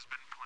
has been